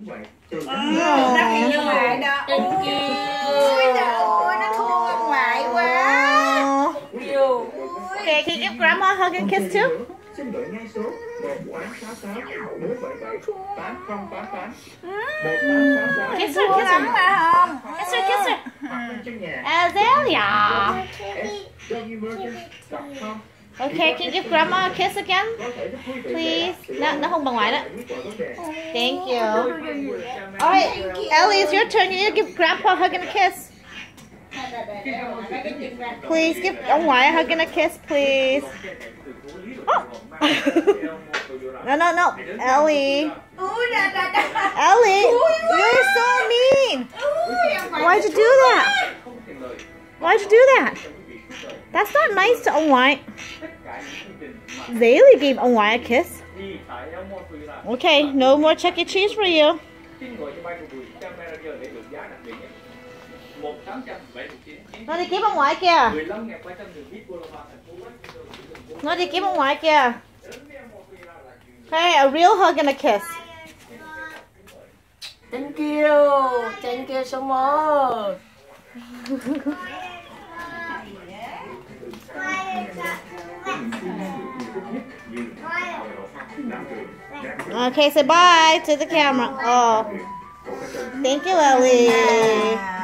nó hay như ngoại đó. Ôi trời ơi nó thương ông ngoại quá. Yêu. Okay, can you give grandma a hug and kiss too? Xin gọi ngay số. 1866 477 8088 1866 Kiss her, thương kiss lắm her. mà không Kiss her, kiss her. hoặc bên trong nhà. Azalea. swmerchant.com Okay, can you give grandma a kiss again? Please. Nó, nó không bằng ngoại. Thank you. Alright, Ellie, it's your turn. You need to give grandpa a hug and a kiss. Please give oh, ông ngoại a hug and a kiss, please. Oh. no, no, no. Ellie. Ellie, you're so mean. Why'd you do that? Why'd you do that? That's not nice to ngoại. Zaylee gave ngoại a kiss. Okay, no more Chuck E. Cheese for you. xin gọi cho bay của Viettel Manager để được giá đặc biệt nhất. Một tám trăm bảy mươi chín chín Nó đi kiếm ông ngoại kìa. mười lăm ngàn ba trăm đường hit Boulevard thành phố Bắc. Nó đi kiếm ông ngoại kìa. Hey, a real hug and a kiss. Thank you. Thank you so much. Okay, say bye to the camera. Oh, thank you, Ellie.